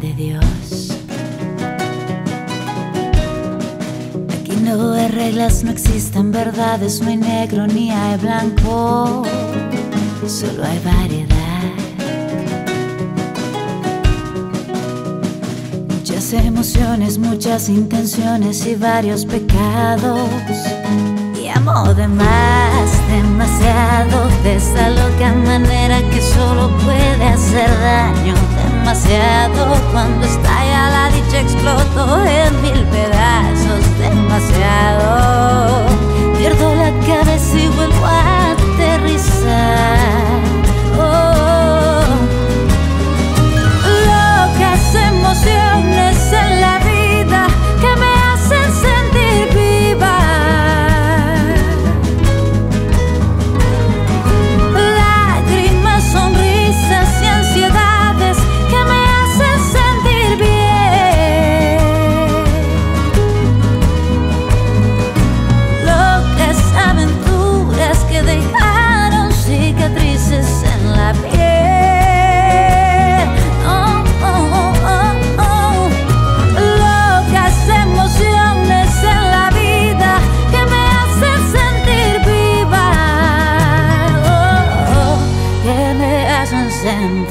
de Dios. Aquí no hay reglas, no existen verdades, no hay negro ni hay blanco, solo hay variedad. Muchas emociones, muchas intenciones y varios pecados. Y amo de demasiado, de esa loca manera que solo puede hacer daño. Demasiado, cuando estalla la dicha exploto en mil pedazos.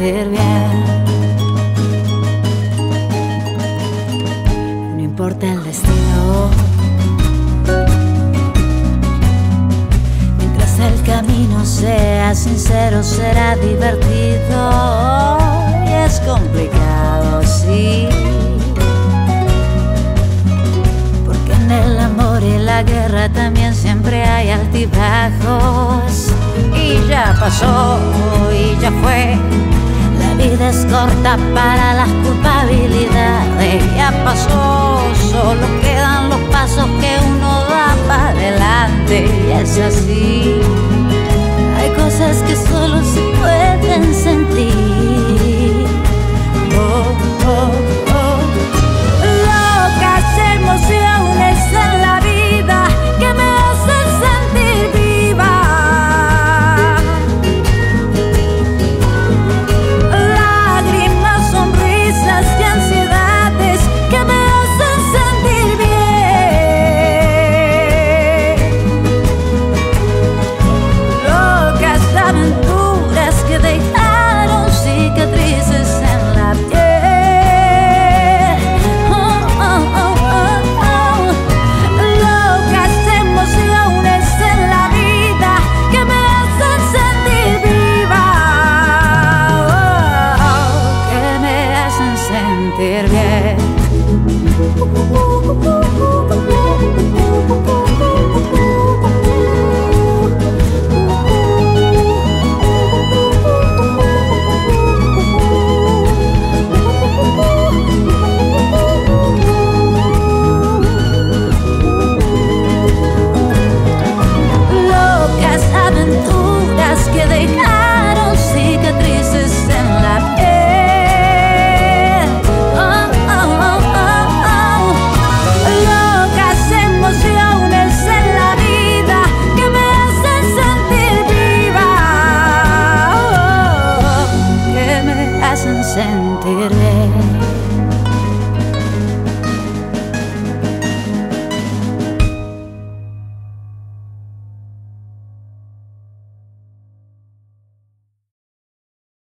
Sentir bien. No importa el destino. Mientras el camino sea sincero, será divertido. Y es complicado, sí. Porque en el amor y la guerra también siempre hay altibajos. Y ya pasó, y ya fue. Corta para las culpabilidades. Ya pasó, solo quedan los pasos que uno da para adelante. Y es así. Hay cosas que solo se pueden sentir. Sentir bien.